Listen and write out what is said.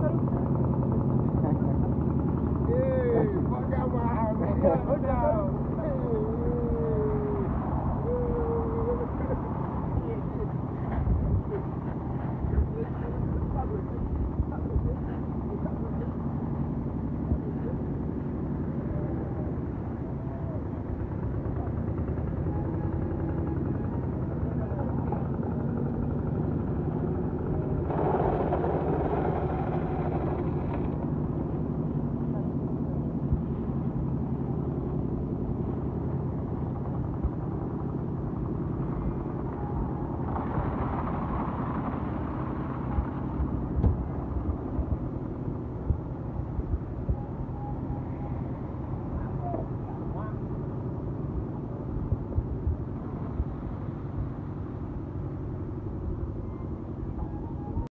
secretary?